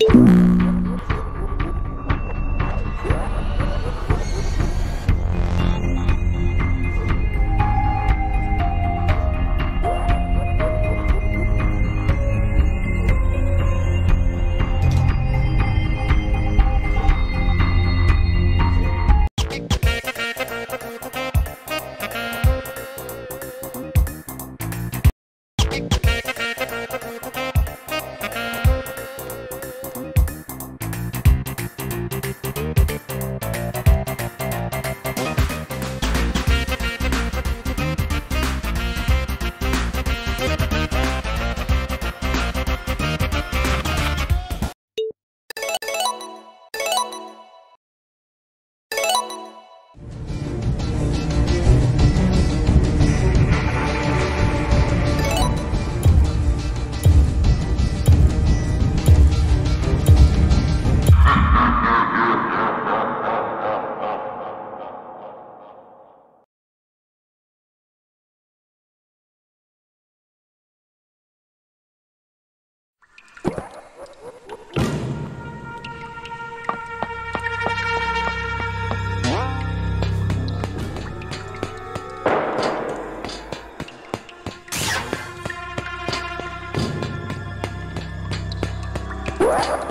you.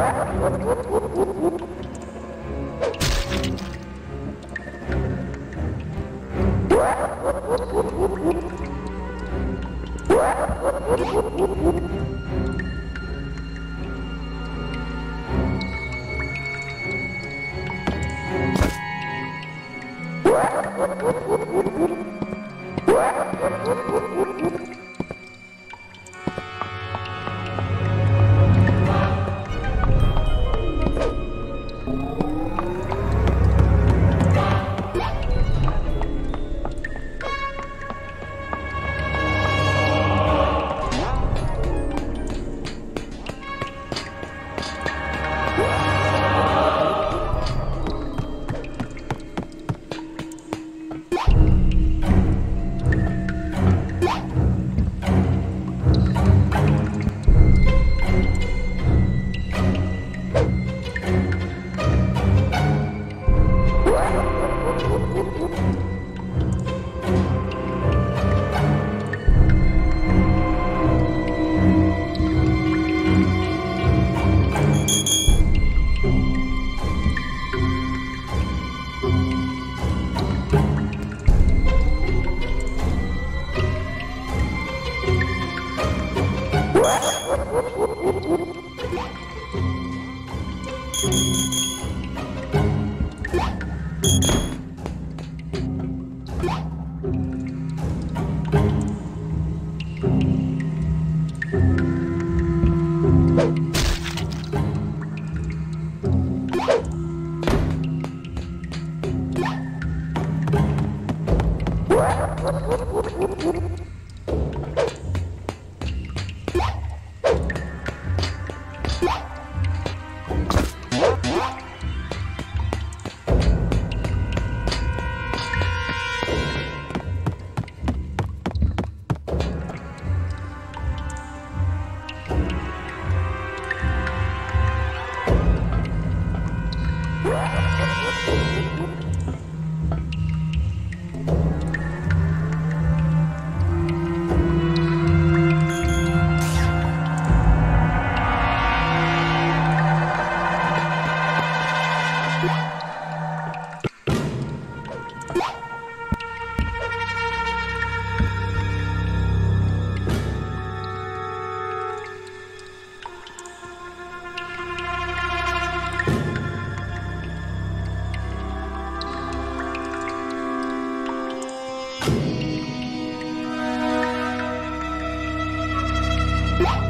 What? What? What? Thank Bye.